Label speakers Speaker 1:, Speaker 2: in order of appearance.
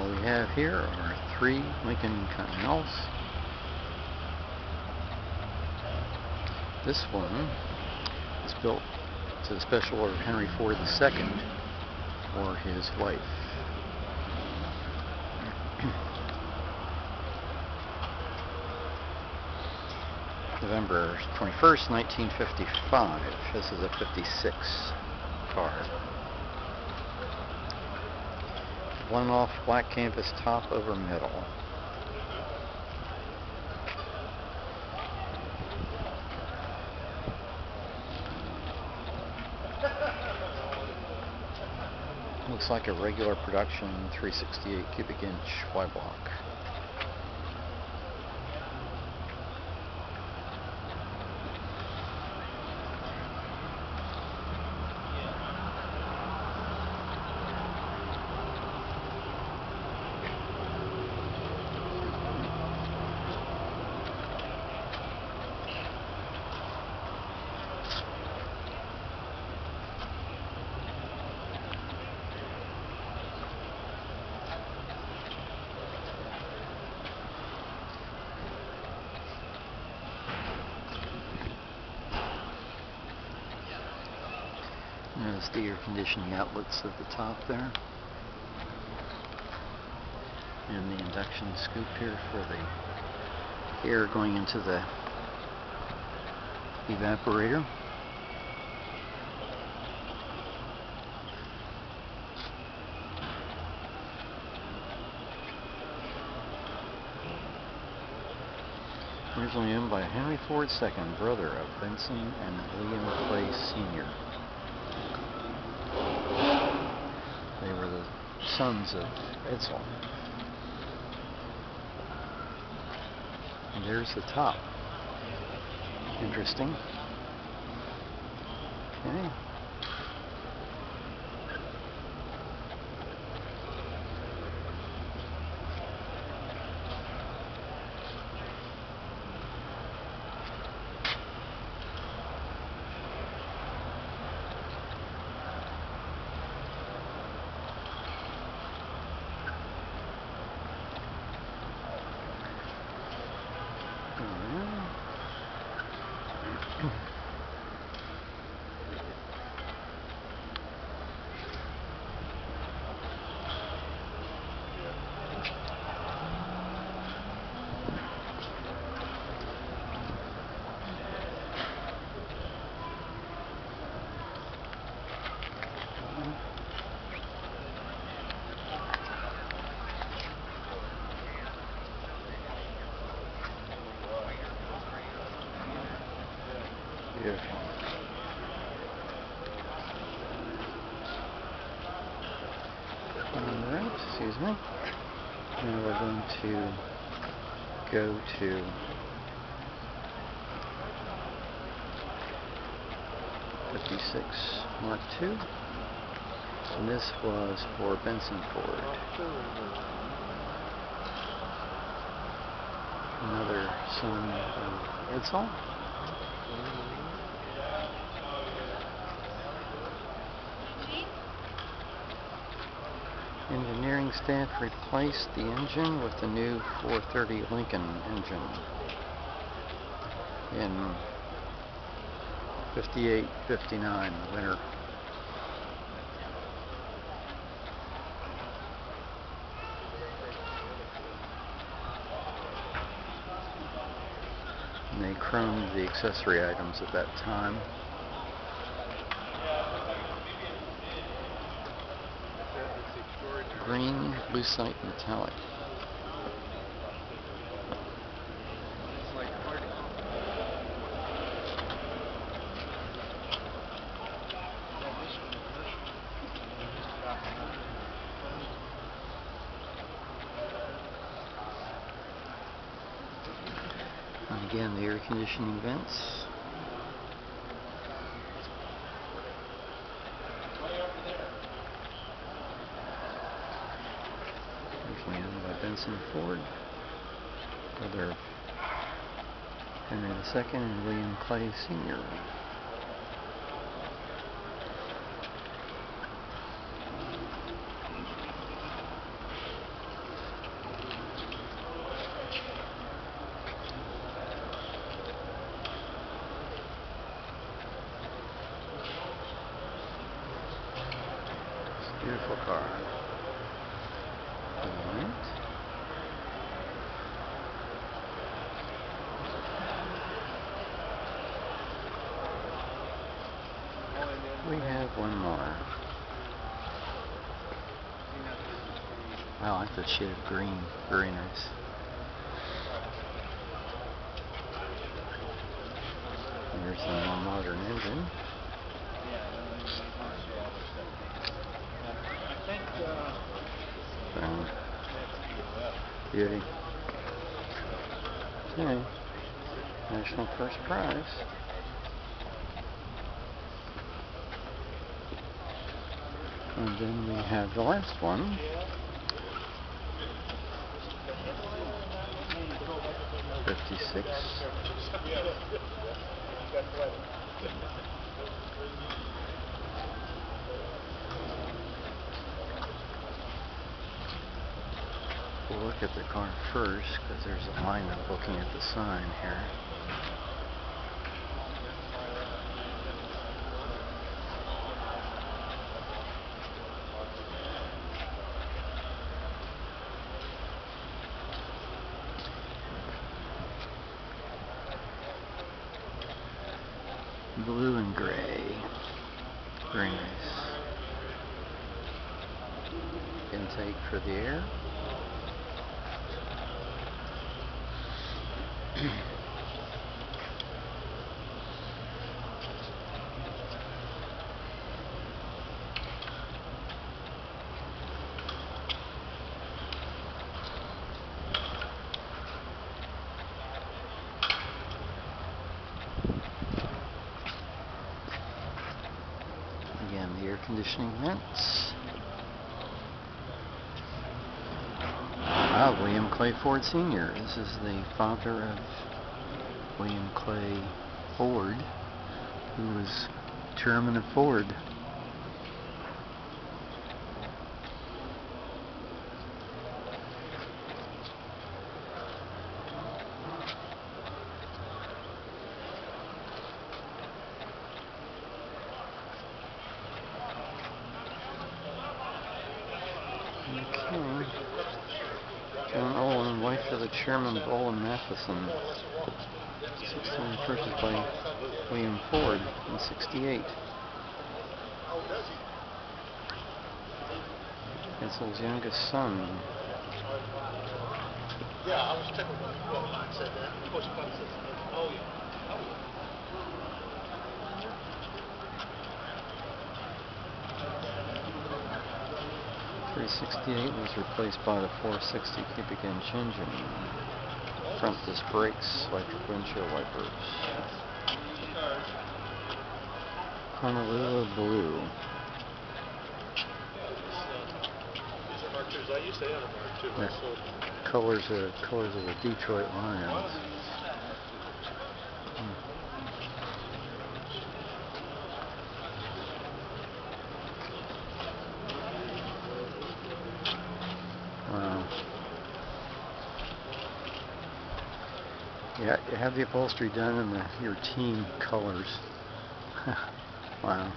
Speaker 1: What we have here are three Lincoln Continentals. This one is built to the special order of Henry Ford II for his wife. November 21st, 1955. This is a 56 car. One off black canvas top over middle. Looks like a regular production 368 cubic inch Y block. Notice the air conditioning outlets at the top there. And the induction scoop here for the air going into the evaporator. Originally owned by Henry Ford II, brother of Benson and William Clay Sr. They were the sons of Edsel. And there's the top. Interesting. Okay. Beautiful. Alright, excuse me. Now we're going to go to Fifty-six Mark II, and this was for Benson Ford. Another son of Edsel. Engineering staff replaced the engine with the new 430 Lincoln engine in 58, 59, the winter. And they chromed the accessory items at that time. Green lucite metallic. And again, the air conditioning vents. Benson Ford, brother Henry II and William Clay Sr. beautiful car. Alright. I like the shade of green. Very nice. There's the more modern engine. Brown. Beauty. Okay. National first prize. And then we have the last one. We'll look at the car first because there's a lineup looking at the sign here. Blue and gray. Intake for the air. Again, the air conditioning vents. Ah, William Clay Ford Sr. This is the father of William Clay Ford, who was chairman of Ford. Okay. John Olin, wife of the chairman Olin Mathieson. 16 purchased by William Ford in 68. Edsel's youngest son.
Speaker 2: Yeah, I was checking well, said that. Of course, yeah. Oh, yeah.
Speaker 1: Three sixty-eight was replaced by the four sixty cubic inch engine. Front disc brakes, electric windshield wipers. Honolulu blue.
Speaker 2: These are R2s. I used to have an R2.
Speaker 1: Yeah.
Speaker 2: I sold them.
Speaker 1: Colors of colors of the Detroit Lions. Hmm. Wow. Yeah, you have the upholstery done in the your team colors. wow.